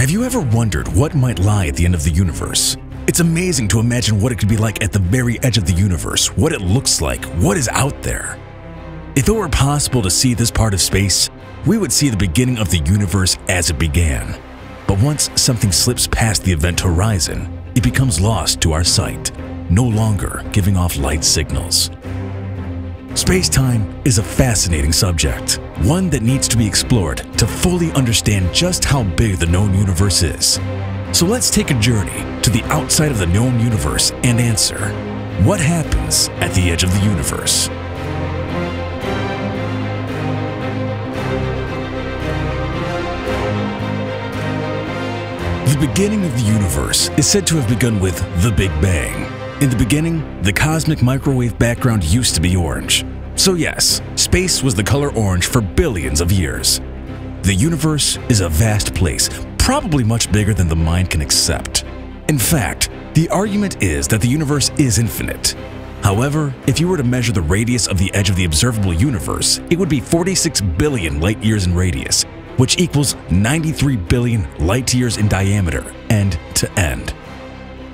Have you ever wondered what might lie at the end of the universe? It's amazing to imagine what it could be like at the very edge of the universe, what it looks like, what is out there. If it were possible to see this part of space, we would see the beginning of the universe as it began. But once something slips past the event horizon, it becomes lost to our sight, no longer giving off light signals. Space-time is a fascinating subject, one that needs to be explored to fully understand just how big the known universe is. So let's take a journey to the outside of the known universe and answer, what happens at the edge of the universe? The beginning of the universe is said to have begun with the Big Bang, in the beginning, the cosmic microwave background used to be orange. So yes, space was the color orange for billions of years. The universe is a vast place, probably much bigger than the mind can accept. In fact, the argument is that the universe is infinite. However, if you were to measure the radius of the edge of the observable universe, it would be 46 billion light years in radius, which equals 93 billion light years in diameter, end to end.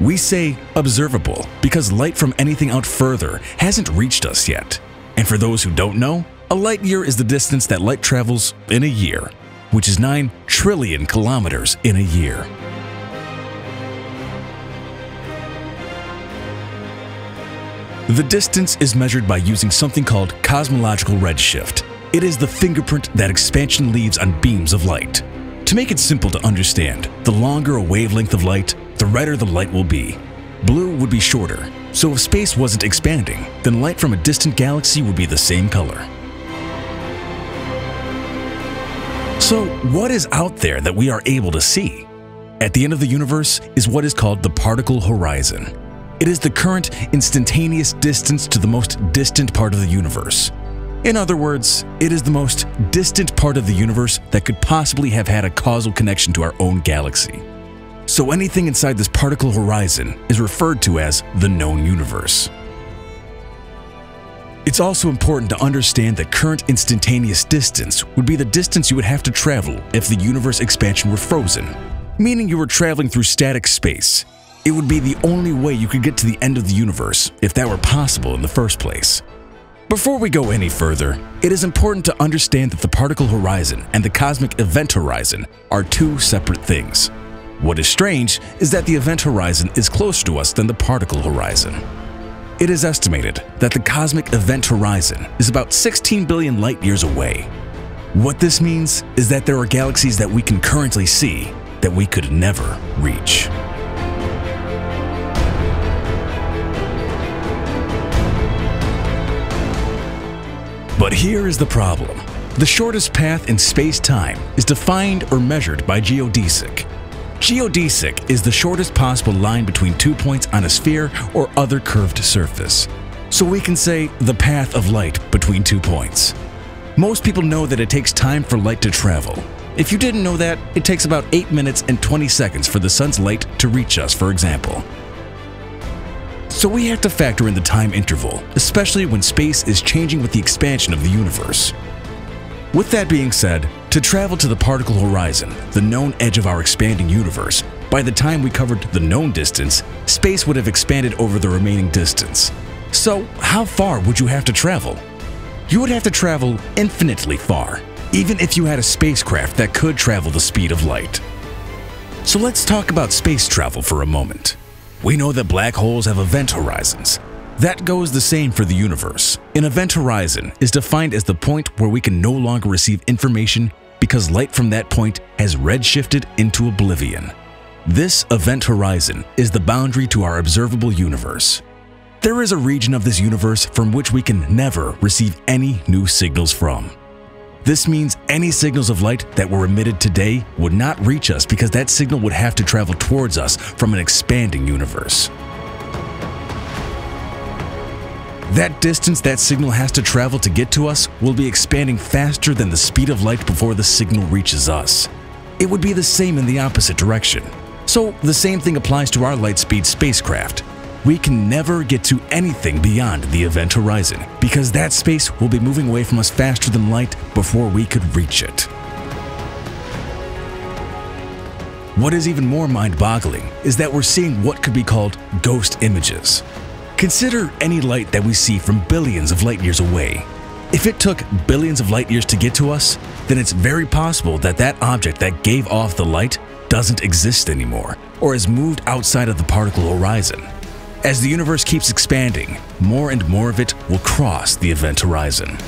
We say observable because light from anything out further hasn't reached us yet. And for those who don't know, a light year is the distance that light travels in a year, which is 9 trillion kilometers in a year. The distance is measured by using something called cosmological redshift. It is the fingerprint that expansion leaves on beams of light. To make it simple to understand, the longer a wavelength of light, the redder the light will be. Blue would be shorter, so if space wasn't expanding, then light from a distant galaxy would be the same color. So what is out there that we are able to see? At the end of the universe is what is called the particle horizon. It is the current instantaneous distance to the most distant part of the universe. In other words, it is the most distant part of the universe that could possibly have had a causal connection to our own galaxy. So anything inside this particle horizon is referred to as the known universe. It's also important to understand that current instantaneous distance would be the distance you would have to travel if the universe expansion were frozen, meaning you were traveling through static space. It would be the only way you could get to the end of the universe if that were possible in the first place. Before we go any further, it is important to understand that the particle horizon and the cosmic event horizon are two separate things. What is strange is that the event horizon is closer to us than the particle horizon. It is estimated that the cosmic event horizon is about 16 billion light years away. What this means is that there are galaxies that we can currently see that we could never reach. But here is the problem. The shortest path in space-time is defined or measured by geodesic, Geodesic is the shortest possible line between two points on a sphere or other curved surface. So we can say the path of light between two points. Most people know that it takes time for light to travel. If you didn't know that, it takes about 8 minutes and 20 seconds for the sun's light to reach us, for example. So we have to factor in the time interval, especially when space is changing with the expansion of the universe. With that being said, to travel to the particle horizon, the known edge of our expanding universe, by the time we covered the known distance, space would have expanded over the remaining distance. So, how far would you have to travel? You would have to travel infinitely far, even if you had a spacecraft that could travel the speed of light. So let's talk about space travel for a moment. We know that black holes have event horizons, that goes the same for the universe. An event horizon is defined as the point where we can no longer receive information because light from that point has redshifted into oblivion. This event horizon is the boundary to our observable universe. There is a region of this universe from which we can never receive any new signals from. This means any signals of light that were emitted today would not reach us because that signal would have to travel towards us from an expanding universe. That distance that signal has to travel to get to us will be expanding faster than the speed of light before the signal reaches us. It would be the same in the opposite direction. So the same thing applies to our light speed spacecraft. We can never get to anything beyond the event horizon because that space will be moving away from us faster than light before we could reach it. What is even more mind-boggling is that we're seeing what could be called ghost images. Consider any light that we see from billions of light years away. If it took billions of light years to get to us, then it's very possible that that object that gave off the light doesn't exist anymore or has moved outside of the particle horizon. As the universe keeps expanding, more and more of it will cross the event horizon.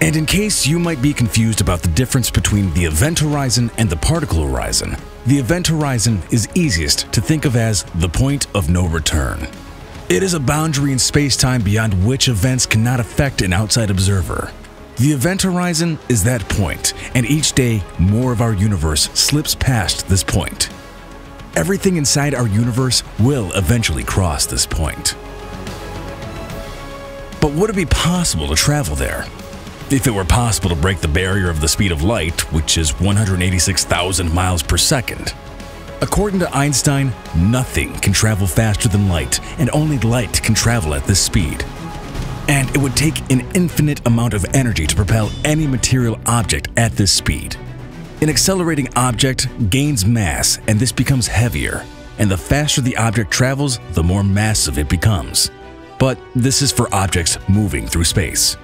And in case you might be confused about the difference between the event horizon and the particle horizon, the event horizon is easiest to think of as the point of no return. It is a boundary in space-time beyond which events cannot affect an outside observer. The event horizon is that point, and each day more of our universe slips past this point. Everything inside our universe will eventually cross this point. But would it be possible to travel there? If it were possible to break the barrier of the speed of light, which is 186,000 miles per second. According to Einstein, nothing can travel faster than light, and only light can travel at this speed. And it would take an infinite amount of energy to propel any material object at this speed. An accelerating object gains mass and this becomes heavier, and the faster the object travels, the more massive it becomes. But this is for objects moving through space.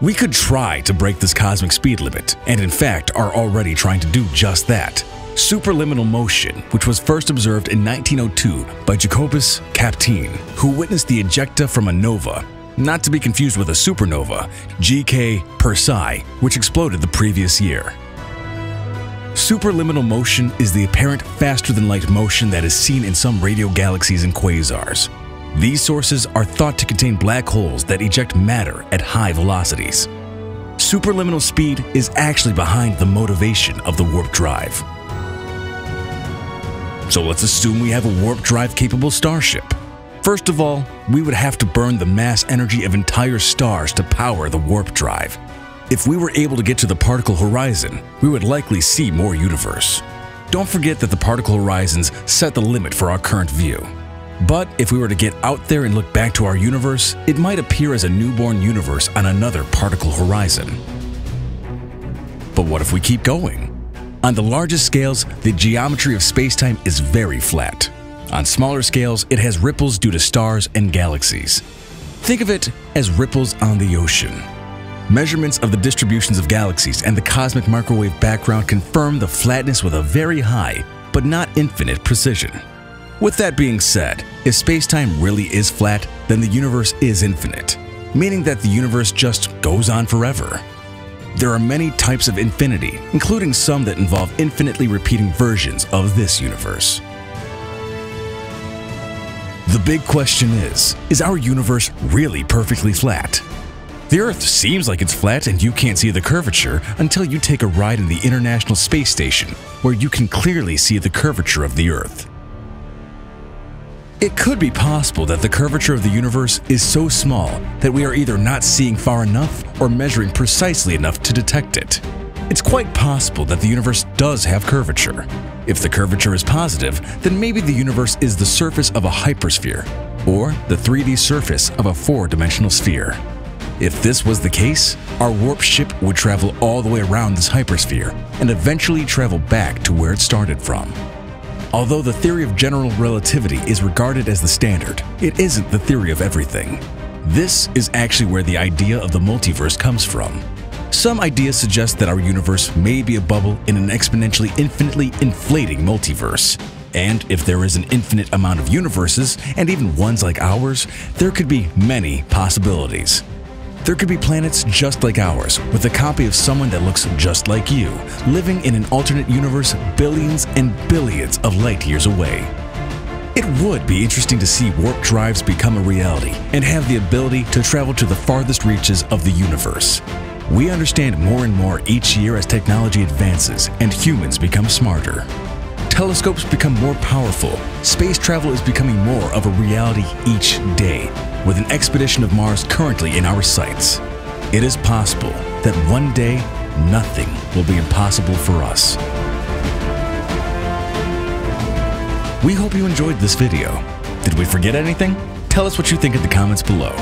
We could try to break this cosmic speed limit, and in fact are already trying to do just that. Superluminal motion, which was first observed in 1902 by Jacobus Kapteyn, who witnessed the ejecta from a nova, not to be confused with a supernova, GK Persei, which exploded the previous year. Superluminal motion is the apparent faster-than-light motion that is seen in some radio galaxies and quasars. These sources are thought to contain black holes that eject matter at high velocities. Superluminal speed is actually behind the motivation of the warp drive. So let's assume we have a warp drive capable starship. First of all, we would have to burn the mass energy of entire stars to power the warp drive. If we were able to get to the particle horizon, we would likely see more universe. Don't forget that the particle horizons set the limit for our current view. But if we were to get out there and look back to our universe, it might appear as a newborn universe on another particle horizon. But what if we keep going? On the largest scales, the geometry of spacetime is very flat. On smaller scales, it has ripples due to stars and galaxies. Think of it as ripples on the ocean. Measurements of the distributions of galaxies and the cosmic microwave background confirm the flatness with a very high, but not infinite precision. With that being said, if spacetime really is flat, then the universe is infinite, meaning that the universe just goes on forever. There are many types of infinity, including some that involve infinitely repeating versions of this universe. The big question is, is our universe really perfectly flat? The Earth seems like it's flat and you can't see the curvature until you take a ride in the International Space Station, where you can clearly see the curvature of the Earth. It could be possible that the curvature of the universe is so small that we are either not seeing far enough or measuring precisely enough to detect it. It's quite possible that the universe does have curvature. If the curvature is positive, then maybe the universe is the surface of a hypersphere, or the 3D surface of a four-dimensional sphere. If this was the case, our warp ship would travel all the way around this hypersphere and eventually travel back to where it started from. Although the theory of general relativity is regarded as the standard, it isn't the theory of everything. This is actually where the idea of the multiverse comes from. Some ideas suggest that our universe may be a bubble in an exponentially infinitely inflating multiverse. And if there is an infinite amount of universes, and even ones like ours, there could be many possibilities. There could be planets just like ours, with a copy of someone that looks just like you, living in an alternate universe billions and billions of light years away. It would be interesting to see warp drives become a reality and have the ability to travel to the farthest reaches of the universe. We understand more and more each year as technology advances and humans become smarter. Telescopes become more powerful, space travel is becoming more of a reality each day, with an expedition of Mars currently in our sights. It is possible that one day nothing will be impossible for us. We hope you enjoyed this video. Did we forget anything? Tell us what you think in the comments below.